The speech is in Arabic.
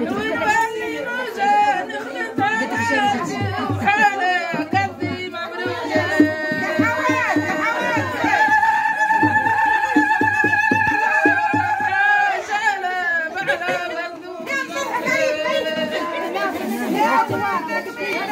Gracias. Yeah,